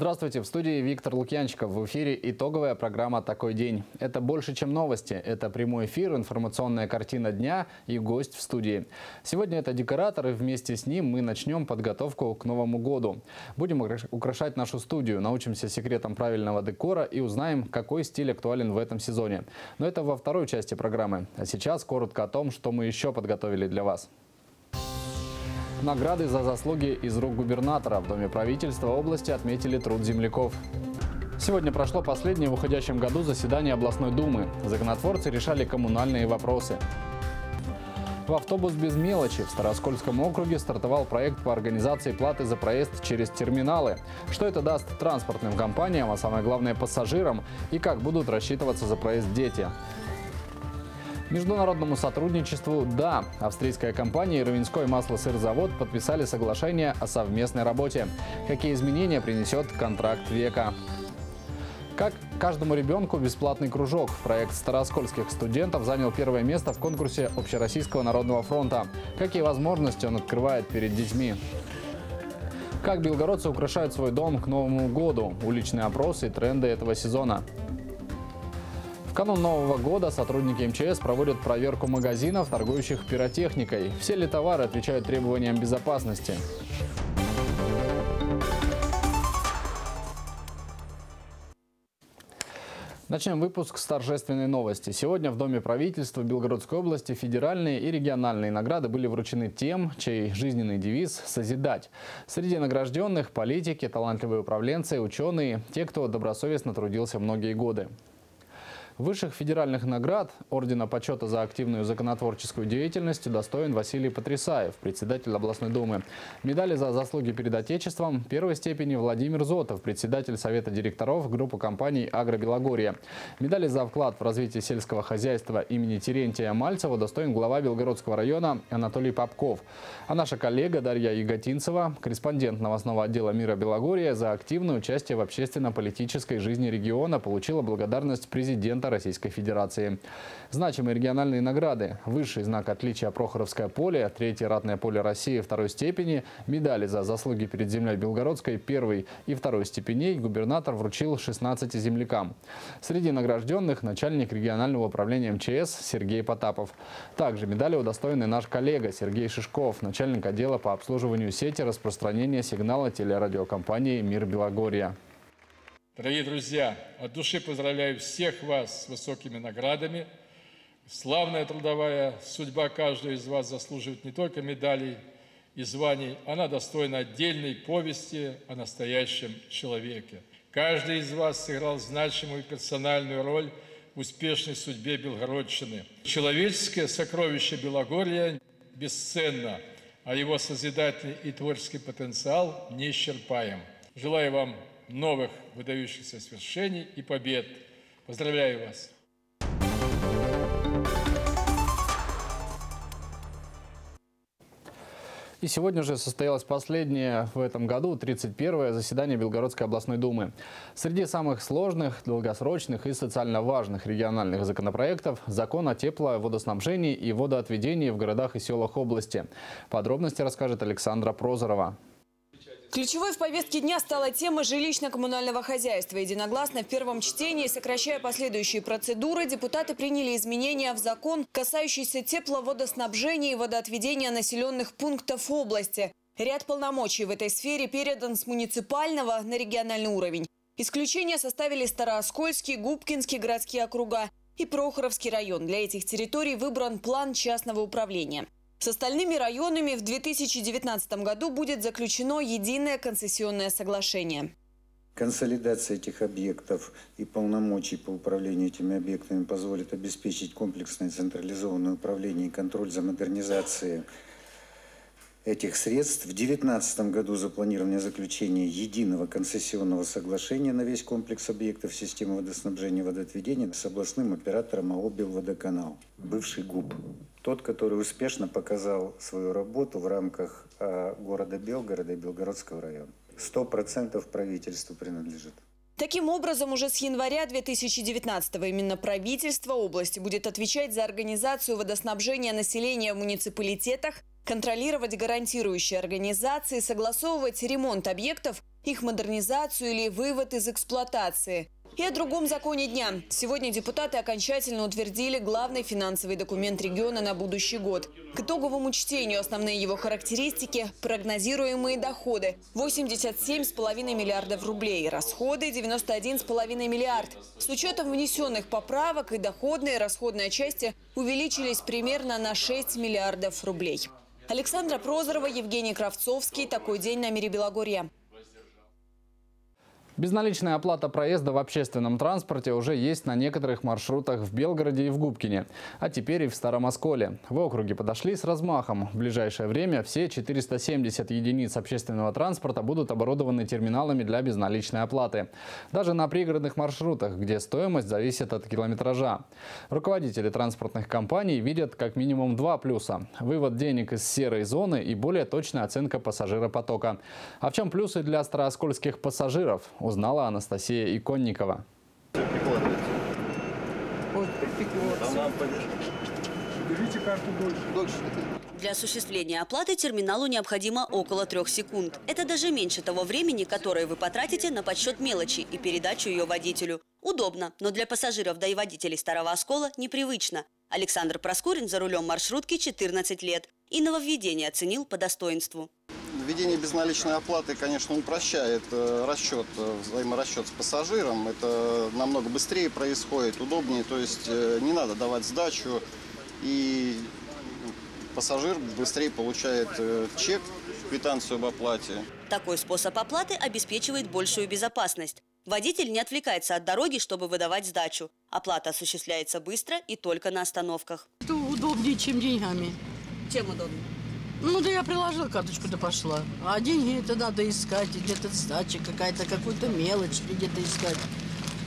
Здравствуйте, в студии Виктор Лукьянчиков. В эфире итоговая программа «Такой день». Это больше, чем новости. Это прямой эфир, информационная картина дня и гость в студии. Сегодня это декоратор, и вместе с ним мы начнем подготовку к Новому году. Будем украшать нашу студию, научимся секретам правильного декора и узнаем, какой стиль актуален в этом сезоне. Но это во второй части программы. А сейчас коротко о том, что мы еще подготовили для вас. Награды за заслуги из рук губернатора. В Доме правительства области отметили труд земляков. Сегодня прошло последнее в уходящем году заседание областной думы. Законотворцы решали коммунальные вопросы. В автобус без мелочи в Староскольском округе стартовал проект по организации платы за проезд через терминалы. Что это даст транспортным компаниям, а самое главное пассажирам, и как будут рассчитываться за проезд дети. Международному сотрудничеству – да. Австрийская компания и Равенской масло-сырзавод подписали соглашение о совместной работе. Какие изменения принесет контракт века? Как каждому ребенку бесплатный кружок. Проект староскольских студентов занял первое место в конкурсе Общероссийского народного фронта. Какие возможности он открывает перед детьми? Как белгородцы украшают свой дом к Новому году? Уличные опросы и тренды этого сезона. В канун Нового года сотрудники МЧС проводят проверку магазинов, торгующих пиротехникой. Все ли товары отвечают требованиям безопасности? Начнем выпуск с торжественной новости. Сегодня в Доме правительства Белгородской области федеральные и региональные награды были вручены тем, чей жизненный девиз «Созидать». Среди награжденных – политики, талантливые управленцы, ученые, те, кто добросовестно трудился многие годы. Высших федеральных наград Ордена почета за активную законотворческую деятельность достоин Василий Потрясаев, председатель областной думы. Медали за заслуги перед Отечеством первой степени Владимир Зотов, председатель Совета директоров группы компаний «Агробелогорье». Медали за вклад в развитие сельского хозяйства имени Терентия Мальцева достоин глава Белгородского района Анатолий Попков. А наша коллега Дарья Яготинцева, корреспондент новостного отдела «Мира Белогорья», за активное участие в общественно-политической жизни региона получила благодарность президента Российской Федерации. Значимые региональные награды. Высший знак отличия Прохоровское поле, третье ратное поле России второй степени, медали за заслуги перед землей Белгородской первой и второй степеней губернатор вручил 16 землякам. Среди награжденных начальник регионального управления МЧС Сергей Потапов. Также медали удостоены наш коллега Сергей Шишков, начальник отдела по обслуживанию сети распространения сигнала телерадиокомпании «Мир Белогорья». Дорогие друзья, от души поздравляю всех вас с высокими наградами. Славная трудовая судьба каждого из вас заслуживает не только медалей и званий, она достойна отдельной повести о настоящем человеке. Каждый из вас сыграл значимую персональную роль в успешной судьбе Белгородчины. Человеческое сокровище Белогорья бесценно, а его созидательный и творческий потенциал неисчерпаем. Желаю вам новых выдающихся свершений и побед. Поздравляю вас! И сегодня же состоялось последнее в этом году, 31-е заседание Белгородской областной думы. Среди самых сложных, долгосрочных и социально важных региональных законопроектов – закон о тепловодоснабжении и водоотведении в городах и селах области. Подробности расскажет Александра Прозорова. Ключевой в повестке дня стала тема жилищно-коммунального хозяйства. Единогласно в первом чтении, сокращая последующие процедуры, депутаты приняли изменения в закон, касающийся тепловодоснабжения и водоотведения населенных пунктов области. Ряд полномочий в этой сфере передан с муниципального на региональный уровень. Исключения составили Старооскольский, Губкинский городские округа и Прохоровский район. Для этих территорий выбран план частного управления. С остальными районами в 2019 году будет заключено единое концессионное соглашение. Консолидация этих объектов и полномочий по управлению этими объектами позволит обеспечить комплексное централизованное управление и контроль за модернизацией этих средств. В 2019 году запланировано заключение единого концессионного соглашения на весь комплекс объектов системы водоснабжения и водоотведения с областным оператором АО «Белводоканал», бывший ГУП. Тот, который успешно показал свою работу в рамках э, города Белгорода и Белгородского района. Сто процентов правительству принадлежит. Таким образом, уже с января 2019 именно правительство области будет отвечать за организацию водоснабжения населения в муниципалитетах, контролировать гарантирующие организации, согласовывать ремонт объектов их модернизацию или вывод из эксплуатации. И о другом законе дня. Сегодня депутаты окончательно утвердили главный финансовый документ региона на будущий год. К итоговому чтению основные его характеристики – прогнозируемые доходы – 87,5 миллиардов рублей, расходы – 91,5 миллиард. С учетом внесенных поправок и доходные и расходные части увеличились примерно на 6 миллиардов рублей. Александра Прозорова, Евгений Кравцовский. Такой день на мире Белогорья. Безналичная оплата проезда в общественном транспорте уже есть на некоторых маршрутах в Белгороде и в Губкине, а теперь и в Старом Осколе. В округе подошли с размахом. В ближайшее время все 470 единиц общественного транспорта будут оборудованы терминалами для безналичной оплаты. Даже на пригородных маршрутах, где стоимость зависит от километража. Руководители транспортных компаний видят как минимум два плюса. Вывод денег из серой зоны и более точная оценка пассажиропотока. А в чем плюсы для старооскольских пассажиров? Узнала Анастасия Иконникова. Для осуществления оплаты терминалу необходимо около трех секунд. Это даже меньше того времени, которое вы потратите на подсчет мелочи и передачу ее водителю. Удобно, но для пассажиров, да и водителей Старого Оскола непривычно. Александр Проскурин за рулем маршрутки 14 лет и нововведение оценил по достоинству. Введение безналичной оплаты, конечно, упрощает э, расчет, э, взаиморасчет с пассажиром. Это намного быстрее происходит, удобнее. То есть э, не надо давать сдачу, и пассажир быстрее получает чек, квитанцию об оплате. Такой способ оплаты обеспечивает большую безопасность. Водитель не отвлекается от дороги, чтобы выдавать сдачу. Оплата осуществляется быстро и только на остановках. Это удобнее, чем деньгами. Чем удобнее? Ну да я приложила карточку, да пошла. А деньги это надо искать, где-то сдача какая-то, какую-то мелочь где-то искать.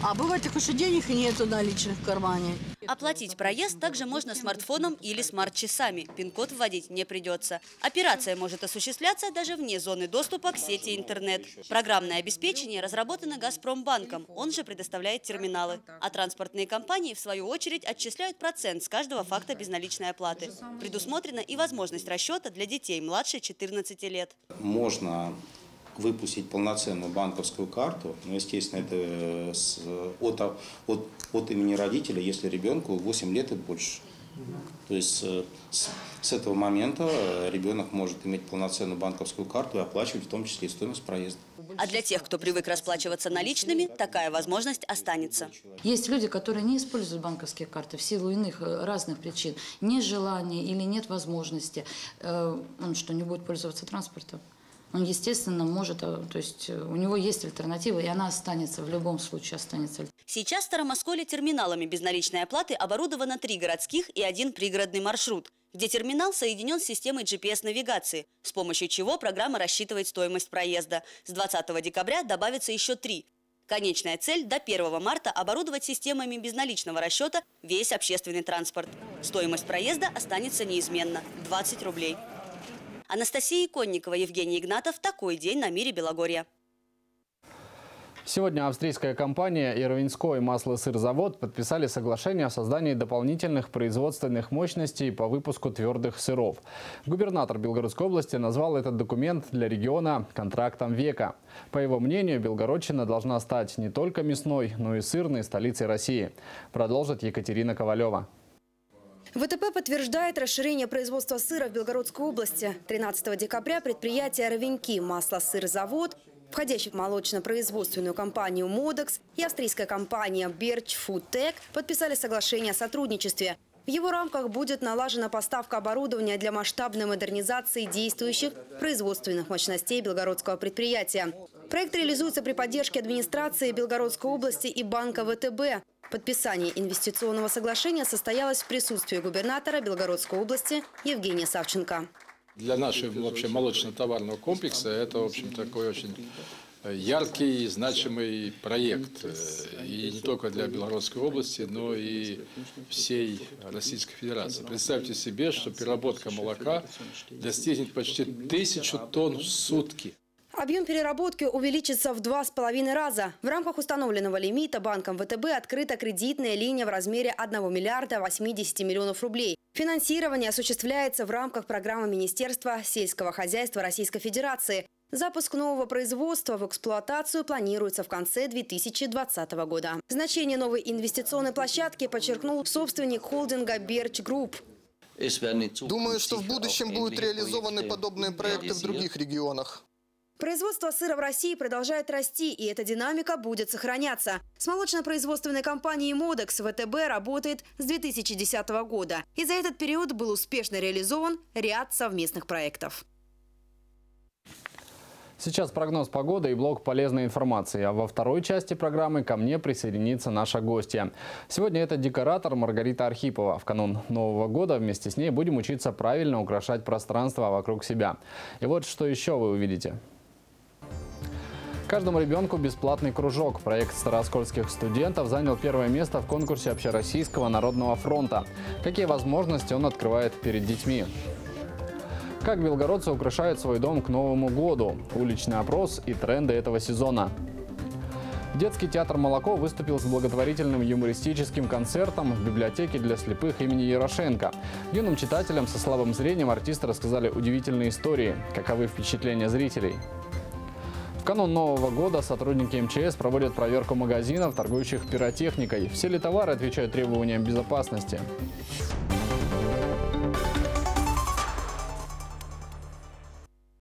А бывает такое, что денег нету наличных в кармане. Оплатить проезд также можно смартфоном или смарт-часами. Пин-код вводить не придется. Операция может осуществляться даже вне зоны доступа к сети интернет. Программное обеспечение разработано «Газпромбанком». Он же предоставляет терминалы. А транспортные компании, в свою очередь, отчисляют процент с каждого факта безналичной оплаты. Предусмотрена и возможность расчета для детей младше 14 лет. Можно выпустить полноценную банковскую карту, но, естественно, это э, с, от, от, от имени родителя, если ребенку 8 лет и больше. То есть э, с, с этого момента э, ребенок может иметь полноценную банковскую карту и оплачивать в том числе и стоимость проезда. А для тех, кто привык расплачиваться наличными, такая возможность останется. Есть люди, которые не используют банковские карты в силу иных разных причин. Нежелания или нет возможности. Он что, не будет пользоваться транспортом? Он, естественно, может, э, то есть э, у него есть альтернатива, и она останется, в любом случае останется. Сейчас в Старомосколе терминалами безналичной оплаты оборудовано три городских и один пригородный маршрут, где терминал соединен с системой GPS-навигации, с помощью чего программа рассчитывает стоимость проезда. С 20 декабря добавится еще три. Конечная цель – до 1 марта оборудовать системами безналичного расчета весь общественный транспорт. Стоимость проезда останется неизменно – 20 рублей. Анастасия Конникова, Евгений Игнатов. Такой день на мире Белогорья. Сегодня австрийская компания «Ирвинской масло-сырзавод» подписали соглашение о создании дополнительных производственных мощностей по выпуску твердых сыров. Губернатор Белгородской области назвал этот документ для региона контрактом века. По его мнению, Белгородчина должна стать не только мясной, но и сырной столицей России. Продолжит Екатерина Ковалева. ВТП подтверждает расширение производства сыра в Белгородской области. 13 декабря предприятие «Ровеньки» масло-сыр-завод входящий в молочно-производственную компанию «Модекс» и австрийская компания «Берч Фудтек» подписали соглашение о сотрудничестве. В его рамках будет налажена поставка оборудования для масштабной модернизации действующих производственных мощностей белгородского предприятия. Проект реализуется при поддержке администрации Белгородской области и банка ВТБ. Подписание инвестиционного соглашения состоялось в присутствии губернатора Белгородской области Евгения Савченко. Для нашего вообще молочно-товарного комплекса это, в общем, такой очень яркий и значимый проект. И не только для Белгородской области, но и всей Российской Федерации. Представьте себе, что переработка молока достигнет почти тысячу тонн в сутки. Объем переработки увеличится в два с половиной раза. В рамках установленного лимита банком ВТБ открыта кредитная линия в размере 1 миллиарда 80 миллионов рублей. Финансирование осуществляется в рамках программы Министерства сельского хозяйства Российской Федерации. Запуск нового производства в эксплуатацию планируется в конце 2020 года. Значение новой инвестиционной площадки подчеркнул собственник холдинга «Берч Групп». Думаю, что в будущем будут реализованы подобные проекты в других регионах. Производство сыра в России продолжает расти, и эта динамика будет сохраняться. С молочно-производственной компанией «Модекс» ВТБ работает с 2010 года. И за этот период был успешно реализован ряд совместных проектов. Сейчас прогноз погоды и блок полезной информации. А во второй части программы ко мне присоединится наша гостья. Сегодня это декоратор Маргарита Архипова. В канун Нового года вместе с ней будем учиться правильно украшать пространство вокруг себя. И вот что еще вы увидите. Каждому ребенку бесплатный кружок. Проект староскольских студентов занял первое место в конкурсе Общероссийского народного фронта. Какие возможности он открывает перед детьми? Как белгородцы украшают свой дом к Новому году? Уличный опрос и тренды этого сезона. Детский театр «Молоко» выступил с благотворительным юмористическим концертом в библиотеке для слепых имени Ярошенко. Юным читателям со слабым зрением артисты рассказали удивительные истории. Каковы впечатления зрителей? В канун Нового года сотрудники МЧС проводят проверку магазинов, торгующих пиротехникой. Все ли товары отвечают требованиям безопасности?